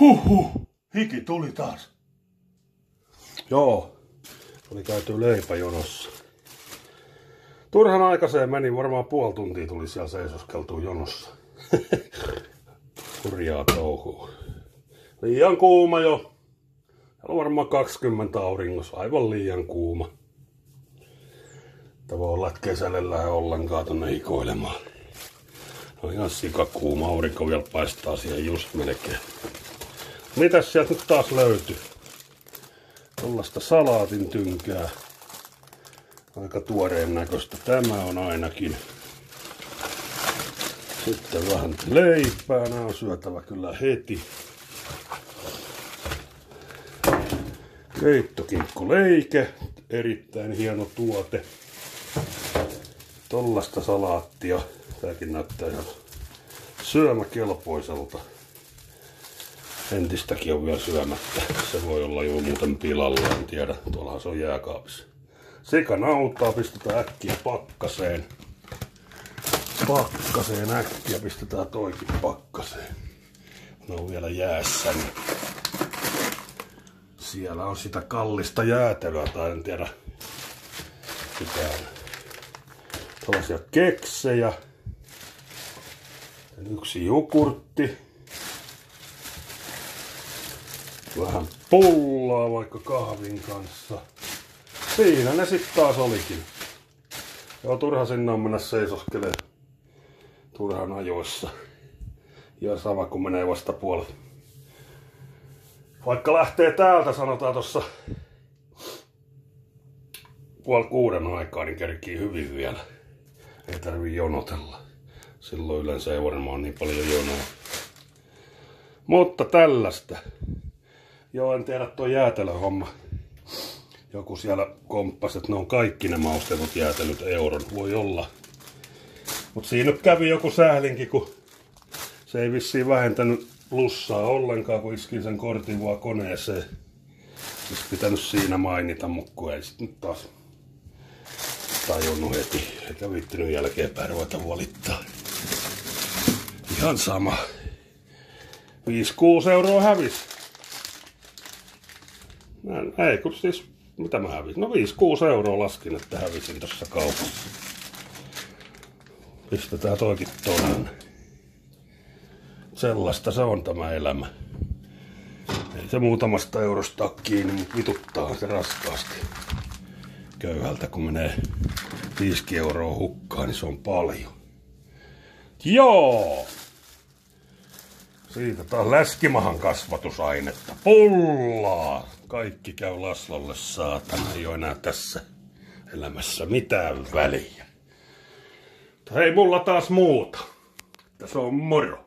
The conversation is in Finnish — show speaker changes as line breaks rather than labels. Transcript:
Huhhuh, hiki tuli taas. Joo, oli käyty leipäjonossa. Turhan aikaiseen meni, varmaan puoli tuntia tuli siellä seisoskeltua jonossa. Hurjaa touhua. Liian kuuma jo. Täällä on varmaan 20 auringossa, aivan liian kuuma. Että voi olla, että kesällä lähde ollenkaan tonne hikoilemaan. No ihan sikakuuma, aurinko vielä paistaa siihen just melkein. Mitäs sieltä nyt taas löytyy? Tuollaista salaatin tynkää. Aika tuoreen näköistä tämä on ainakin. Sitten vähän leipää, nämä on syötävä kyllä heti. Keittokinkkuleike, erittäin hieno tuote. Tollasta salaattia. Tääkin näyttää ihan syömäkelpoiselta. Entistäkin on vielä syömättä. Se voi olla jo muuten pilalla, en tiedä. Tuollahan se on jääkaapissa. Sika nauttaa, pistetään äkkiä pakkaseen. Pakkaseen äkkiä, pistetään toikin pakkaseen. Ne on vielä jäässä, niin siellä on sitä kallista jäätelöä, tai en tiedä mitä on. Tällaisia keksejä. Yksi jogurtti. Vähän pullaa vaikka kahvin kanssa. Siinä ne sitten taas olikin. Joo, turha sinne on mennä seisoskelee turhan ajoissa. Ja sama kun menee vasta puolet. Vaikka lähtee täältä, sanotaan tossa puoli kuuden aikaa, niin kerkii hyvin vielä. Ei tarvii jonotella. Silloin yleensä ei varmaan niin paljon jonoa. Mutta tällaista. Joo, en tiedä tuo jäätelöhomma. Joku siellä komppasi, että ne on kaikki ne maustetut jäätelyt euron. Voi olla. Mutta siinä nyt kävi joku sählinki, kun se ei vissiin vähentänyt plussaa ollenkaan, kun iskin sen kortin vaan koneeseen. Olisi pitänyt siinä mainita, mutta ei sitten taas tajunnut heti, eikä viittinyt jälkeenpäin ruveta valittaa. Ihan sama. 5-6 euroa hävis. Mä, ei, kun siis, mitä mä hävisin? No 5-6 euroa laskin, että hävisin tuossa kaupassa. Pistetään toikin tonne. Sellaista se on tämä elämä. Ei se muutamasta eurosta kiinni, mutta vituttaa se raskaasti. Köyhältä kun menee 5 euroa hukkaan, niin se on paljon. Joo! Siitä taas läskimahan kasvatusainetta. Pullaa! Kaikki käy Laslolle saatana. Ei ole enää tässä elämässä mitään väliä. Mutta hei, mulla taas muuta. Tässä on moro.